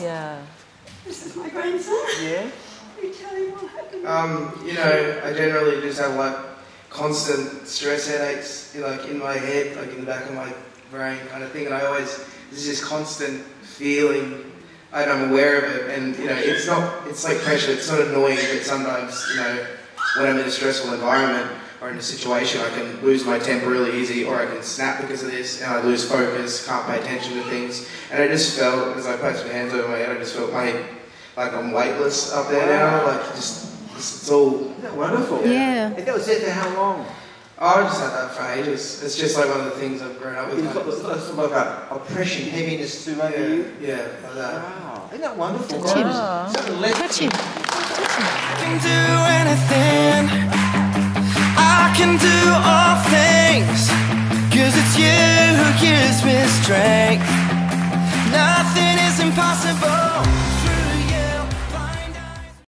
Yeah. This is my grandson. Yeah. You tell him what happened. Um, you know, I generally just have like constant stress headaches, like in my head, like in the back of my brain, kind of thing. And I always there's this constant feeling, and I'm aware of it. And you know, it's not, it's like pressure. It's not annoying, but sometimes, you know, when I'm in a stressful environment or in a situation, I can lose my temper really easy, or I can snap because of this, and I lose focus, can't pay attention to things. And I just felt, as I placed my hands over my head, I just felt my like I'm weightless up there now, like just it's all. Isn't wonderful? Yeah. And that was there for how long? Oh, I just had that for ages. It's just like one of the things I've grown up with. You've got kind of. got sort like a oppression, heaviness too over yeah, you. yeah, like that. Wow. Isn't that wonderful? Touch him. Wow. You who gives me strength.